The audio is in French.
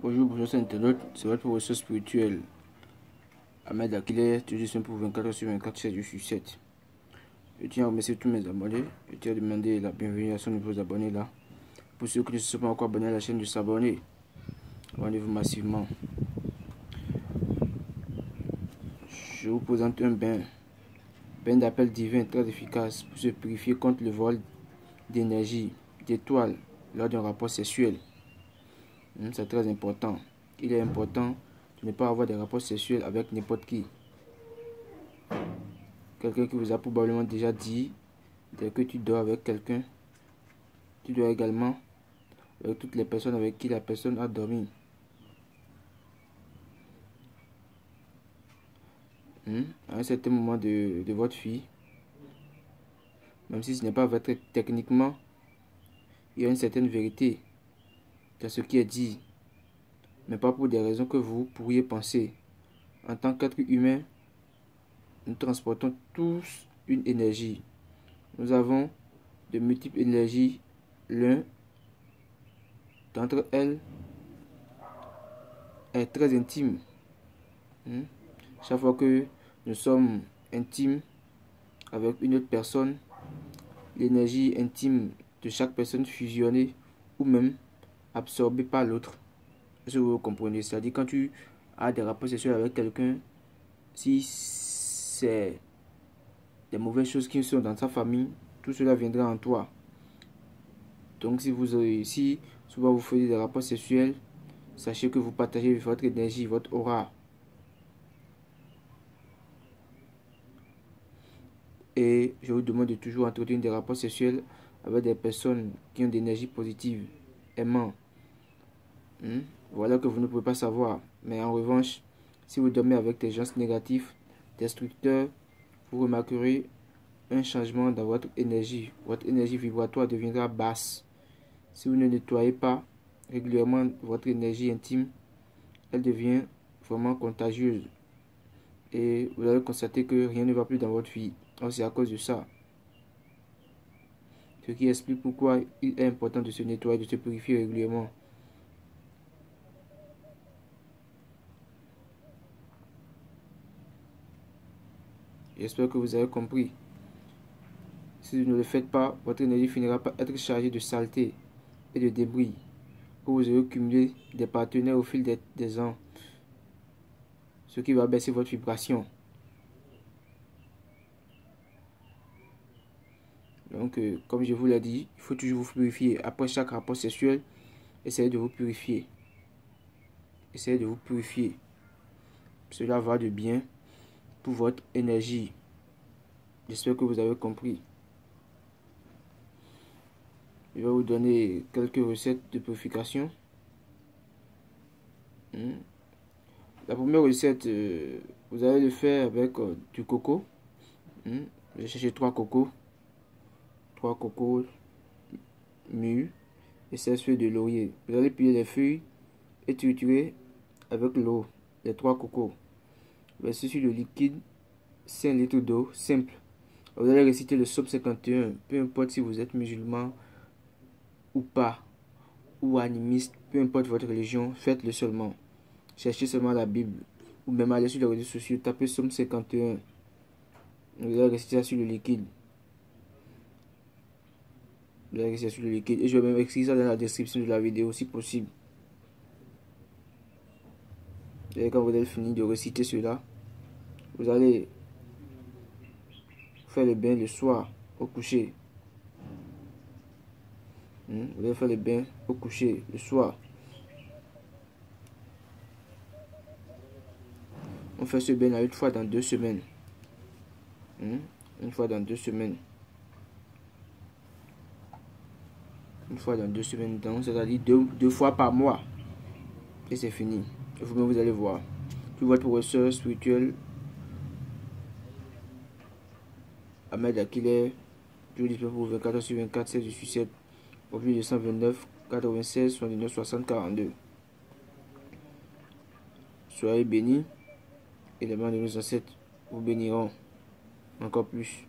Bonjour, bonjour, c'est c'est votre professeur spirituel. Ahmed Akile, toujours pour 24 sur 24, 7 je suis 7. Je tiens à remercier tous mes abonnés. Je tiens à demander la bienvenue à son nouveaux abonnés là. Pour ceux qui ne sont pas encore abonnés à la chaîne, de s'abonner. Abonnez-vous massivement. Je vous présente un bain. Bain d'appel divin très efficace pour se purifier contre le vol d'énergie, d'étoiles lors d'un rapport sexuel. Hmm, c'est très important. Il est important de ne pas avoir des rapports sexuels avec n'importe qui. Quelqu'un qui vous a probablement déjà dit, dès que tu dors avec quelqu'un, tu dois également avec toutes les personnes avec qui la personne a dormi. Hmm, à un certain moment de, votre vie, même si ce n'est pas votre techniquement, il y a une certaine vérité dans ce qui est dit, mais pas pour des raisons que vous pourriez penser. En tant qu'être humain, nous transportons tous une énergie. Nous avons de multiples énergies. L'un d'entre elles est très intime. Hmm? Chaque fois que nous sommes intimes avec une autre personne, l'énergie intime de chaque personne fusionnée ou même absorbé par l'autre. Que vous comprenez? C'est-à-dire quand tu as des rapports sexuels avec quelqu'un, si c'est des mauvaises choses qui sont dans sa famille, tout cela viendra en toi. Donc si vous si souvent vous faites des rapports sexuels, sachez que vous partagez votre énergie, votre aura. Et je vous demande de toujours entretenir des rapports sexuels avec des personnes qui ont des énergies positives, aimant, Hmm? Voilà que vous ne pouvez pas savoir. Mais en revanche, si vous dormez avec des gens négatifs, destructeurs, vous remarquerez un changement dans votre énergie. Votre énergie vibratoire deviendra basse. Si vous ne nettoyez pas régulièrement votre énergie intime, elle devient vraiment contagieuse. Et vous allez constater que rien ne va plus dans votre vie. C'est à cause de ça. Ce qui explique pourquoi il est important de se nettoyer, de se purifier régulièrement. J'espère que vous avez compris. Si vous ne le faites pas, votre énergie finira par être chargée de saleté et de débris. Que vous allez cumuler des partenaires au fil des, ans. Ce qui va baisser votre vibration. Donc, euh, comme je vous l'ai dit, il faut toujours vous purifier. Après chaque rapport sexuel, essayez de vous purifier. Essayez de vous purifier. Cela va de bien pour votre énergie. J'espère que vous avez compris. Je vais vous donner quelques recettes de purification. Hmm. La première recette, euh, vous allez le faire avec euh, du coco. Hmm. Je vais chercher trois cocos. Trois cocos mûrs et 16 feuilles de laurier. Vous allez plier les feuilles et triturer avec l'eau, les trois cocos. Versez sur le liquide 5 litres d'eau simple. Vous allez réciter le psaume 51. Peu importe si vous êtes musulman ou pas, ou animiste, peu importe votre religion, faites-le seulement. Cherchez seulement la Bible. Ou même allez sur les réseaux sociaux, tapez psaume 51. Vous allez réciter sur le liquide. Allez réciter sur le liquide. Et je vais même écrire ça dans la description de la vidéo si possible. Et quand vous avez fini de réciter cela, vous allez faire le bain le soir au coucher. Hmm? Vous allez faire le bain au coucher le soir. On fait ce bain une fois dans deux semaines. Hmm? Une fois dans deux semaines. Une fois dans deux semaines. C'est-à-dire deux, deux fois par mois. Et c'est fini. Vous-même, vous allez voir. Tout votre professeur spirituel Ahmed Akile, je vous dis pour 24 sur 24, 16 je 7, au plus de 129, 96, 79, 60, 42. Soyez bénis et les mains de nos ancêtres vous béniront encore plus.